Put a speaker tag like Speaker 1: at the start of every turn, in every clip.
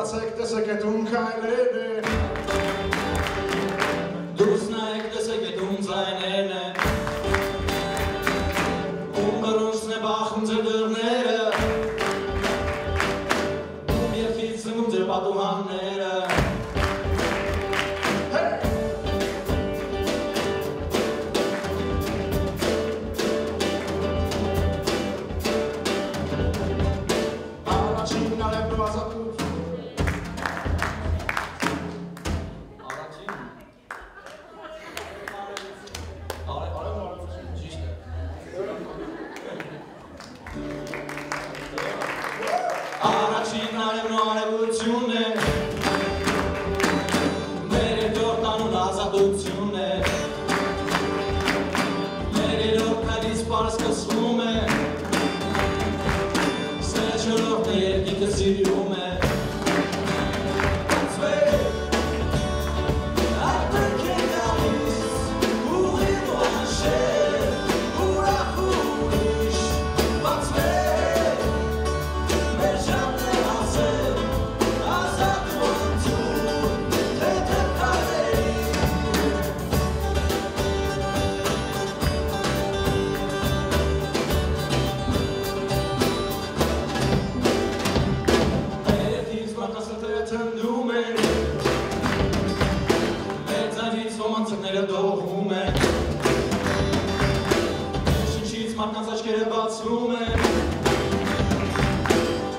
Speaker 1: Գնացեք տեսեք այդ ում քայլերը
Speaker 2: Դուրս նայեք տեսեք այդ ում ձայներն է Ում գրունցն է բախում ձեր դռները Ում երկից զնգում ձեր պատուհանները քայլից պարս կսվում է Սեջորորդը երկինքը սիրում է ձայնից ոմանցկները դողում են Շնչից մարդկանց աչքերը բացվում են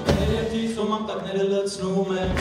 Speaker 2: Մեր երթից ոմանտակները լցնում են